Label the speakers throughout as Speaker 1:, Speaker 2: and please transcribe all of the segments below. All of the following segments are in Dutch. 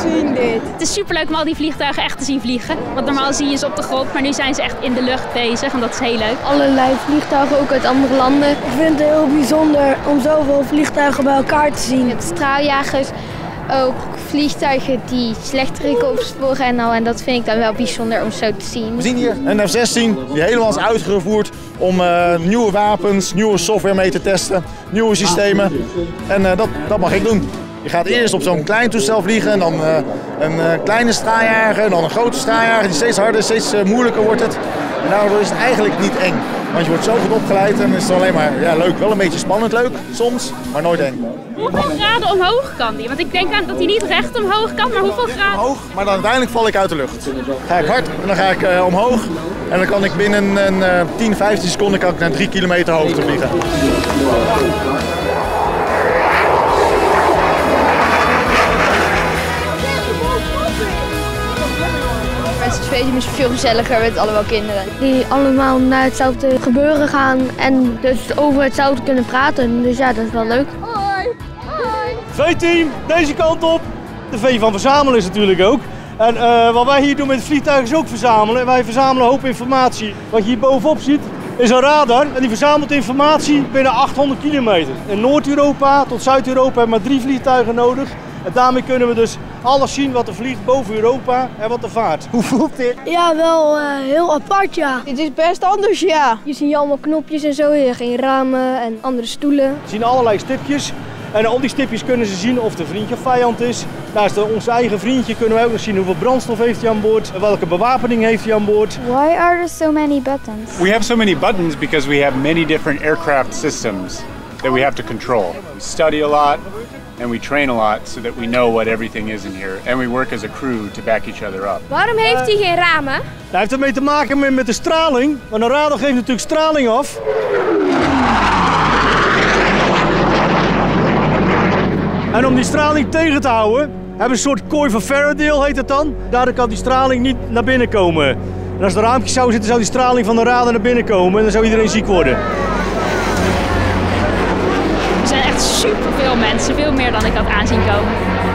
Speaker 1: zien dit.
Speaker 2: Het is superleuk om al die vliegtuigen echt te zien vliegen. Want normaal zie je ze op de grond, maar nu zijn ze echt in de lucht bezig en dat is heel leuk.
Speaker 3: Allerlei vliegtuigen, ook uit andere landen.
Speaker 4: Ik vind het heel bijzonder om zoveel vliegtuigen bij elkaar te zien.
Speaker 3: Het straaljagers, ook vliegtuigen die slechterik opsporen en al. En dat vind ik dan wel bijzonder om zo te zien.
Speaker 5: We zien hier een F-16 die helemaal is uitgevoerd om uh, nieuwe wapens, nieuwe software mee te testen, nieuwe systemen. En uh, dat, dat mag ik doen. Je gaat eerst op zo'n klein toestel vliegen, en dan uh, een uh, kleine straaljager, dan een grote straaljager die steeds harder, steeds uh, moeilijker wordt het. En daardoor is het eigenlijk niet eng. Want je wordt zo goed opgeleid en is het alleen maar ja, leuk. Wel een beetje spannend leuk, soms, maar nooit eng.
Speaker 2: Hoeveel graden omhoog kan die? Want ik denk aan dat hij niet recht omhoog kan, maar hoeveel graden?
Speaker 5: Omhoog, maar dan uiteindelijk val ik uit de lucht. Ga ik hard en dan ga ik uh, omhoog. En dan kan ik binnen een uh, 10, 15 seconden kan ik naar 3 kilometer hoogte vliegen.
Speaker 3: Tweeën is veel gezelliger met allemaal kinderen.
Speaker 4: Die allemaal naar hetzelfde gebeuren gaan en dus over hetzelfde kunnen praten. Dus ja, dat is wel leuk.
Speaker 1: Hoi! Hoi!
Speaker 6: V-team, deze kant op. De V van verzamelen is natuurlijk ook. En uh, wat wij hier doen met het vliegtuig is ook verzamelen. Wij verzamelen een hoop informatie. Wat je hier bovenop ziet is een radar en die verzamelt informatie binnen 800 kilometer. In Noord-Europa tot Zuid-Europa hebben we maar drie vliegtuigen nodig. En daarmee kunnen we dus alles zien wat er vliegt boven Europa en wat er vaart. Hoe voelt dit?
Speaker 4: Ja, wel uh, heel apart ja.
Speaker 1: Dit is best anders ja.
Speaker 4: Je ziet allemaal knopjes en zo, hier geen ramen en andere stoelen.
Speaker 6: We zien allerlei stipjes. En op die stipjes kunnen ze zien of een vriendje of vijand is. Naast ons eigen vriendje kunnen wij ook nog zien hoeveel brandstof heeft hij aan boord. Welke bewapening heeft hij aan boord.
Speaker 3: Why are there so many buttons?
Speaker 7: We have so many buttons because we have many different aircraft systems that we have to control. We study a lot and we train a lot so that we know what everything is in here. And we work as a crew to back each other up.
Speaker 3: Waarom heeft hij geen ramen?
Speaker 6: Dat heeft ermee te maken met, met de straling. Want een radar geeft natuurlijk straling af. En om die straling tegen te houden, hebben we een soort kooi van Faraday, heet het dan. Daardoor kan die straling niet naar binnen komen. En als er raampjes zou zitten, zou die straling van de radar naar binnen komen en dan zou iedereen ziek worden.
Speaker 2: Superveel mensen, veel meer dan ik had aanzien komen.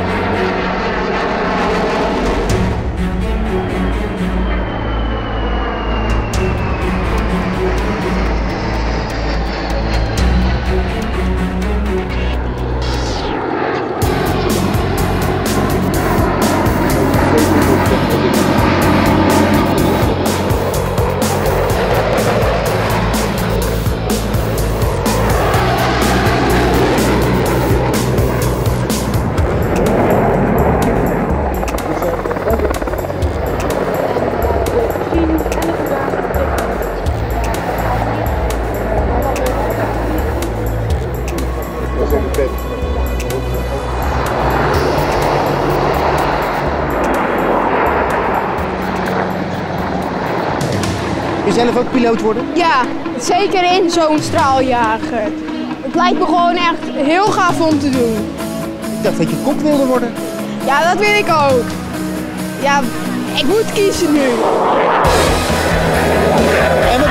Speaker 8: Je zelf ook piloot worden?
Speaker 1: Ja, zeker in zo'n straaljager. Het lijkt me gewoon echt heel gaaf om te doen.
Speaker 8: Ik dacht dat je kok wilde worden.
Speaker 1: Ja, dat wil ik ook. Ja, ik moet kiezen nu.
Speaker 8: En